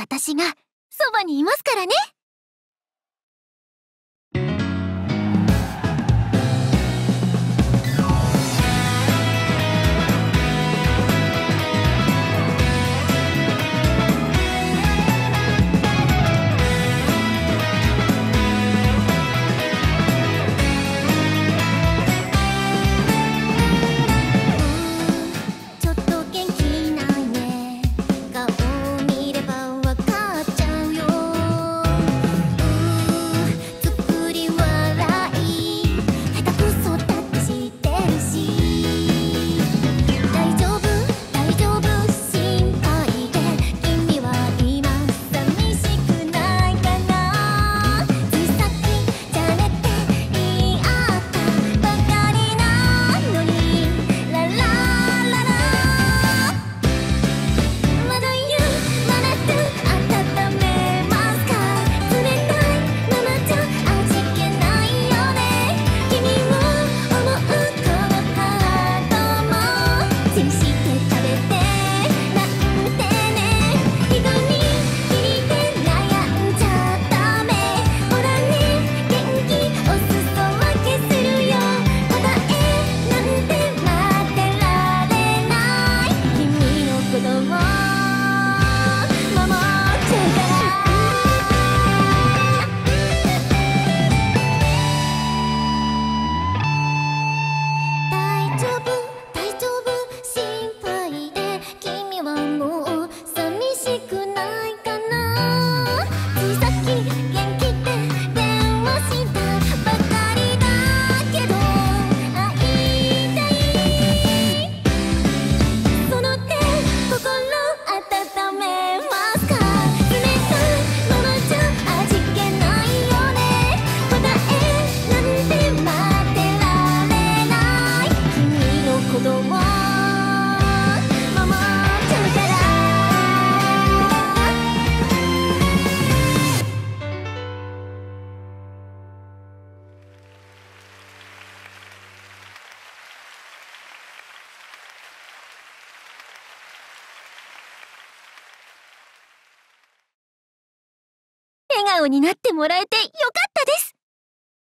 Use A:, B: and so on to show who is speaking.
A: 私がそばにいますからね。the one 顔になってもらえてよかった！